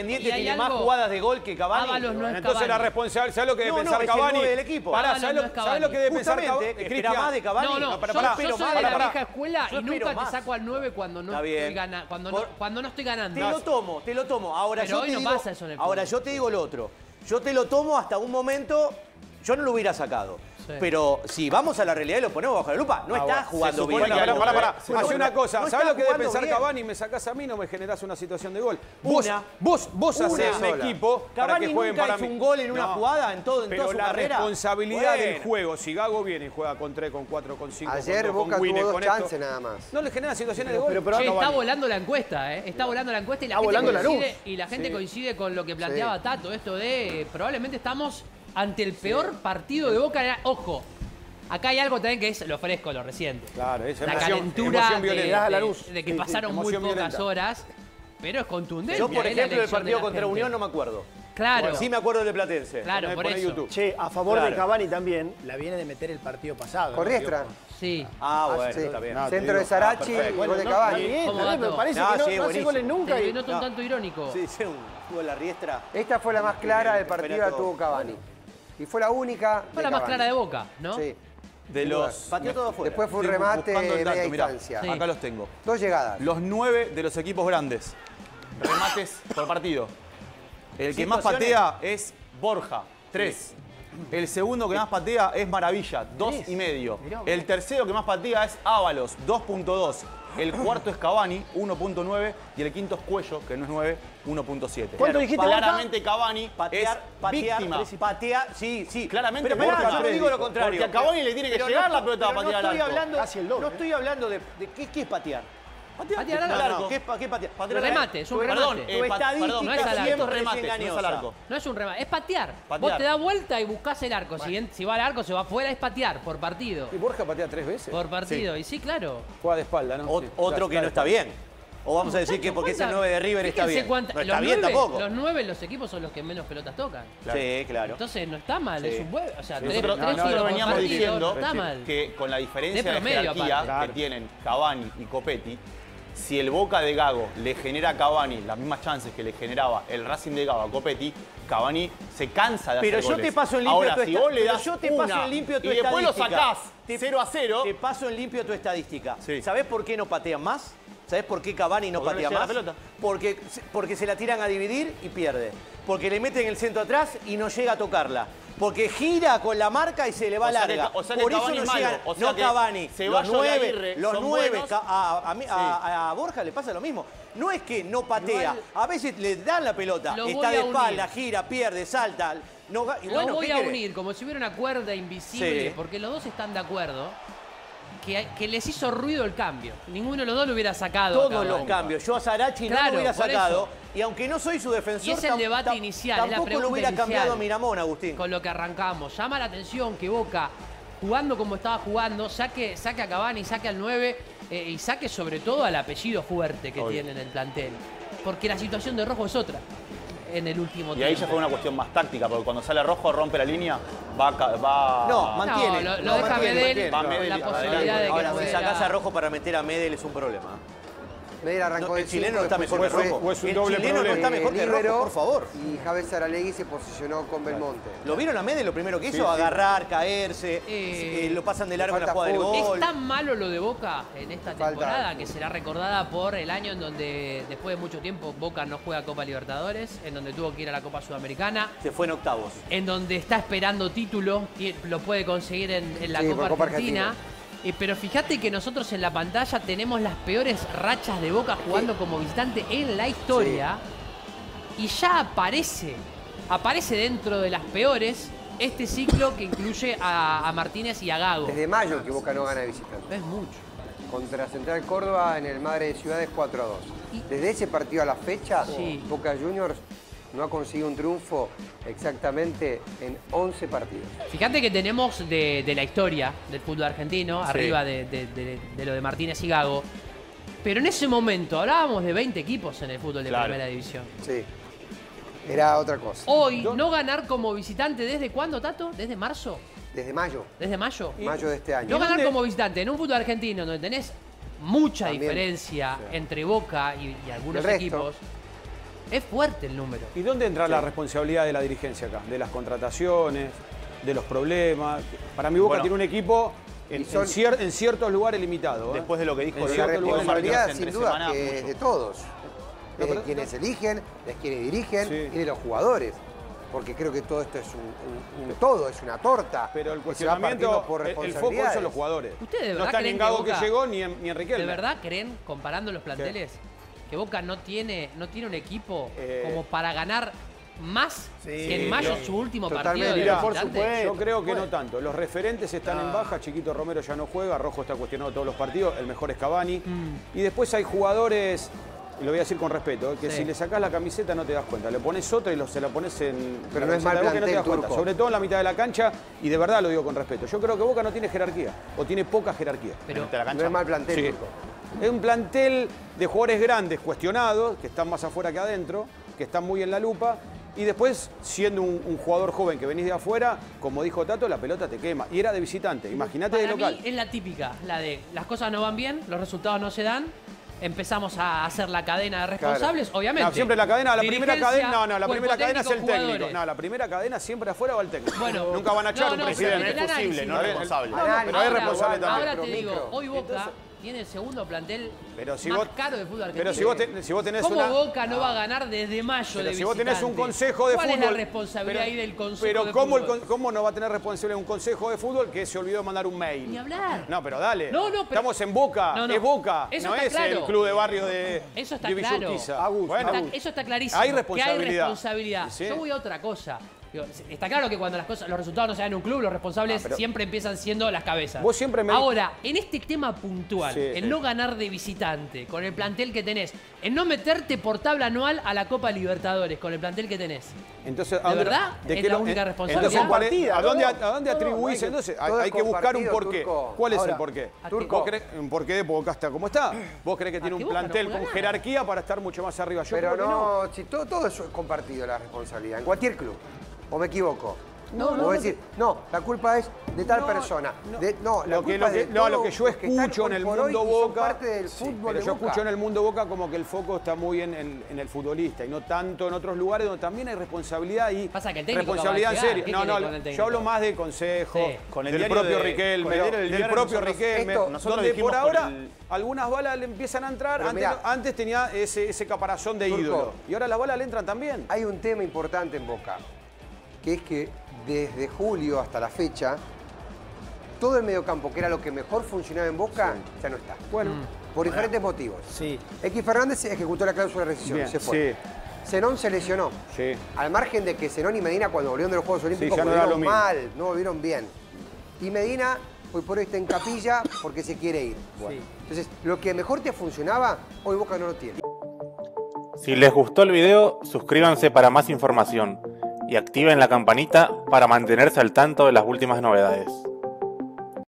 Independiente tiene más algo- jugadas de gol que Cavani. Ábalos no es Entonces la Cavani. responsabilidad, ¿sabes lo que debe No, no, pensar es el Cavani? del equipo. Pará, ¿sabes no lo, es Cavani. ¿sabes lo que debe pensar Cavani? espera más de Cavani. No, no, No, pará, yo, yo soy más, de la pará, vieja escuela y nunca espero te más. saco al 9 cuando no, estoy, gana- cuando, no, Por- cuando no estoy ganando. Te lo tomo, te lo tomo. Ahora Pero yo hoy te no digo, pasa eso en el Ahora yo te digo lo otro. Yo te lo tomo hasta un momento, yo no lo hubiera sacado. Sí. Pero si vamos a la realidad y lo ponemos bajo la lupa, no Ah, está jugando bien. que- Gago, pará, pará, pará. No, Hace una no cosa, está ¿sabes lo que debe pensar bien. Cavani? Me sacás a mí, no me generás una situación de gol. Vos, Una. vos, vos Una hacés un equipo para que jueguen nunca para hizo mí. un gol en una jugada en todo- en pero toda su la carrera. responsabilidad del Bueno. juego, si Gago viene y juega con 3, con 4, con 5, Ayer con, dos, Boca con Winner, tuvo dos con esto, chances nada más. No le genera situaciones de gol. pero- pero Che, está volando la encuesta, ¿eh? Está volando la encuesta y la gente volando la coincide, luz. y la gente Sí. coincide con lo que planteaba Tato, esto de eh, probablemente estamos ante el peor partido de Boca. Ojo, acá hay algo también que es lo fresco, lo reciente. Claro, es la emoción- calentura emoción de, violenta. a la de- luz. de que Sí, sí, pasaron muy pocas violenta. horas, pero es contundente. Yo, por ¿eh? ejemplo, el elección de partido contra gente. Unión no me acuerdo. Claro, Sí me acuerdo del Platense. claro, por eso. YouTube. Che, a favor Claro. de Cavani también, la viene de meter el partido pasado. ¿no? Corriestra. Sí. Ah, bueno, Sí. está bien. No, te Centro digo, de Sarachi, ah, gol de no, Cavani. está bien, ¿Cómo está bien, dato? me parece No, que no, sí, no hace goles nunca. Te y- noto un tanto irónico. Sí, sí, un de la riestra. Esta fue la más clara del partido, Campeonato. tuvo Cavani. Y fue la única. Fue de la más clara de Boca, ¿no? Sí. De los... Pateó todo afuera. Después fue un Estoy remate de media distancia. Sí. Acá los tengo. Dos llegadas. Los nueve de los equipos grandes. Remates por partido. El que más patea es Borja, tres. El segundo que más patea es Maravilla, dos y medio. El tercero que más patea es Ábalos, 2.2. El cuarto es Cavani, 1.9. Y el quinto es Cuello, que no es 9, 1.7. ¿Cuánto dijiste? Claramente Cavani Patear, es patear, víctima. patear, sí, sí. Claramente pero pará, yo no digo lo contrario. Porque a Cavani le tiene que llegar no- la pelota para patear no al estoy arco. hablando, Casi el doble, No ¿eh? estoy hablando de, de qué, qué es patear. Patear, Patear al arco. No, ¿qué, patear? Patear al Remate, es un Perdón, remate. eh, Tu perdón, no es al arco. es remates, no es al arco. No es un remate, es patear. Patear. Vos te das vuelta y buscás el arco. Si, si va al arco, se va afuera, es patear por partido. Y Borja patea tres veces. Por partido. Y sí, claro. Juega de espalda, ¿no? Ot- Sí, otro claro, que no claro. está bien. O vamos a decir que porque es el 9 de River está bien. cuánta- no está los bien nueve- tampoco. Los nueve en los equipos son los que menos pelotas tocan. Sí, claro. Entonces no está mal, Sí. es un buen. O sea, tres, Nosotros, tres nosotros veníamos diciendo no está mal. que con la diferencia De de, promedio, jerarquía aparte. que tienen Cavani y Copetti, si el Boca de Gago le genera a Cavani las mismas chances que le generaba el Racing de Gago a Copetti, Cavani se cansa de Pero hacer yo goles. te paso en limpio Ahora, tu si vos le pero das yo te paso una en limpio tu y después lo sacás Te- 0 a 0, Te paso en limpio tu estadística. Sí. ¿Sabés por qué no patean más? ¿Sabés por qué Cavani no Porque patea más? la pelota. Porque, porque se la tiran a dividir y pierde. Porque le meten el centro atrás y no llega a tocarla. Porque gira con la marca y se le va O larga. que- o sea que Por eso Cavani no llegan. O sea no Cavani. Ceballos los nueve, Aguirre los nueve. A, a mí- a- a Borja le pasa lo mismo. No es que no patea. A veces le dan la pelota. Lo Está de espalda, gira, pierde, salta. No, y Lo voy ¿qué a unir como si hubiera una cuerda invisible, Sí. porque los dos están de acuerdo. Que, que les hizo ruido el cambio. Ninguno de los dos lo hubiera sacado. Todos los cambios. Yo a Sarachi no lo hubiera sacado. eso. Y aunque no soy su defensor, Y es el debate tam- inicial, es la tampoco pregunta lo hubiera inicial. cambiado a Miramón, Agustín. Con lo que arrancamos. Llama la atención que Boca, jugando como estaba jugando, saque, saque a Cavani, saque al 9 eh, y saque sobre todo al apellido fuerte que tiene en el plantel. Porque la situación de Rojo es otra en el último y ahí ya tiempo. fue una cuestión más táctica, porque cuando sale rojo rompe la línea, va, va No, mantiene. lo- lo no, deja mantiene, Medel mantiene. Medel la y- posibilidad adelante. de que Ahora, si sacás a Rojo para meter a Medel es un problema. Medel arrancó No, de el chileno cinco, está mejor que fue, Rojo. es un el doble chileno no está eh, mejor que Rojo, por favor. Y Javier Saralegui se posicionó con Belmonte. ¿Lo vieron a Medel? Lo primero que hizo, Sí, sí. agarrar, caerse, Eh, eh, lo pasan de largo en la jugada del gol. Es tan malo lo de Boca en esta Falta temporada que será recordada por el año en donde después de mucho tiempo Boca no juega Copa Libertadores, en donde tuvo que ir a la Copa Sudamericana, Se fue en octavos. en donde está esperando título, y lo puede conseguir en, en la Sí, Copa, por Copa Argentina. Argentina. Eh, pero fíjate que nosotros en la pantalla tenemos las peores rachas de Boca jugando como visitante en la historia. Y ya aparece, aparece dentro de las peores este ciclo que incluye a, a Martínez y a Gago. Desde mayo que Boca no gana de visitante. Es mucho. Contra Central Córdoba en el Madre de Ciudades 4 a 2. Desde ese partido a la fecha, Sí. Boca Juniors no ha conseguido un triunfo exactamente en 11 partidos. Fíjate que tenemos de, de la historia del fútbol argentino, arriba de, de- de- de lo de Martínez y Gago. Pero en ese momento hablábamos de 20 equipos en el fútbol de Claro. primera división. Sí. Era otra cosa. Hoy, no ganar como visitante, ¿desde cuándo, Tato? ¿Desde marzo? Desde mayo. ¿Desde mayo? Mayo de este año. No ganar dónde- como visitante en un fútbol argentino donde tenés mucha También. diferencia entre Boca y, y algunos El resto. equipos. Es fuerte el número. ¿Y dónde entra la responsabilidad de la dirigencia acá? De las contrataciones, de los problemas. Para mí Boca Bueno. tiene un equipo en, Y son- en cier- en ciertos lugares limitado. ¿eh? Después de lo que dijo la responsabilidad, sin duda, que es de todos. No, Es de quienes eligen, de quienes dirigen Sí. y de los jugadores. Porque creo que todo esto es un, un- un todo, es una torta. Pero el cuestionamiento, por el- el foco responsabilidades. son los jugadores. ¿Ustedes de no verdad está ni creen en que Gago que, Boca- llegó ni en, ni en Riquelme. ¿De verdad creen, comparando los planteles, que Boca no tiene, no tiene un equipo Eh, como para ganar más Sí, que en mayo sí. su último partido de Mirá, por visitante? supuesto. Yo creo que Bueno. no tanto. Los referentes están en baja. Chiquito Romero ya no juega. Rojo está cuestionado todos los partidos. El mejor es Cavani. Mm. Y después hay jugadores, y lo voy a decir con respeto, ¿eh? que Sí. si le sacás la camiseta no te das cuenta. Le pones otra y lo- se la pones en. Pero no es mal de Boca y no te das cuenta. Turco. Sobre todo en la mitad de la cancha. Y de verdad lo digo con respeto. Yo creo que Boca no tiene jerarquía. O tiene poca jerarquía. Pero la No cancha. es mal plantel, Sí. Turco. Es un plantel de jugadores grandes, cuestionados, que están más afuera que adentro, que están muy en la lupa. Y después, siendo un, un jugador joven que venís de afuera, como dijo Tato, la pelota te quema. Y era de visitante. Imagínate de local. mí es la típica, la de las cosas no van bien, los resultados no se dan, empezamos a hacer la cadena de responsables, obviamente. No, siempre la cadena, la primera cadena, no, no, la cuerpo primera cadena es el técnico. No, la primera cadena siempre afuera va el técnico. Bueno, Nunca van a echar no, un no, presidente. Es posible, no es responsable. No, no, pero hay Ahora- responsable también. Ahora te digo, hoy Boca Entonces- tiene el segundo plantel Pero si más vos- caro de fútbol argentino. Pero si vos, te- si vos tenés ¿Cómo una... Boca no va a ganar desde mayo Pero de si vos tenés un consejo de ¿Cuál fútbol. es la responsabilidad pero- ahí del consejo Pero de ¿cómo, fútbol? con- ¿cómo no va a tener responsabilidad un consejo de fútbol que se olvidó mandar un mail? Ni hablar. No, pero dale. No, no, pero- Estamos en Boca. No, no. Es Boca. Eso no está es claro. el club de barrio de, Eso está de claro. Agus, Bueno, Está- eso está clarísimo. Hay Que hay responsabilidad. responsabilidad. Sí. Yo voy a otra cosa. Digo, está claro que cuando las cosas, los resultados no se dan en un club, los responsables siempre empiezan siendo las cabezas. Vos siempre me- Ahora, en este tema puntual, Sí, en sí. no ganar de visitante, con el plantel que tenés, en no meterte por tabla anual a la Copa Libertadores, con el plantel que tenés. Entonces, ¿De verdad? ¿Es qué la lo- única responsabilidad? Entonces, ¿cuál es- Compartida, ¿a dónde, a dónde atribuís? que- entonces, hay, que buscar un porqué. Turco. ¿Cuál es Ahora, el porqué? ¿a ¿Vos ¿Un porqué de Boca está como está? ¿Vos crees que tiene ¿A qué un plantel con jerarquía para estar mucho más arriba? Yo Pero que no. no, si todo, todo es compartido la responsabilidad, en cualquier club. ¿O me equivoco? No, o no, decir, no, la culpa es de tal No, persona. no. De- no, la Lo que, culpa lo que- es de no, lo que yo escucho en el mundo Boca. parte del Sí, fútbol pero de yo Boca. escucho en el mundo Boca como que el foco está muy en, en- en el futbolista y no tanto en otros lugares donde también hay responsabilidad y Pasa que el técnico responsabilidad en serio. No, ¿Qué no, yo hablo más de consejo, Sí. Con el del propio de- Riquelme, con el diario del propio nosotros- Riquelme, esto- nosotros donde por ahora el- algunas balas le empiezan a entrar. Antes, mirá. antes tenía ese, ese caparazón de ídolo y ahora las balas le entran también. Hay un tema importante en Boca, que es que desde julio hasta la fecha, todo el mediocampo, que era lo que mejor funcionaba en Boca, ya no está. Bueno, Por diferentes motivos. Sí. X Fernández ejecutó la cláusula de rescisión, Bien, se fue. sí. Zenón se lesionó. sí. Al margen de que Zenón y Medina cuando volvieron de los Juegos Olímpicos era volvieron mal, no volvieron bien. Y Medina hoy por hoy está en capilla porque se quiere ir. Entonces, lo que mejor te funcionaba, hoy Boca no lo tiene. Si les gustó el video, suscríbanse para más información y activen la campanita para mantenerse al tanto de las últimas novedades.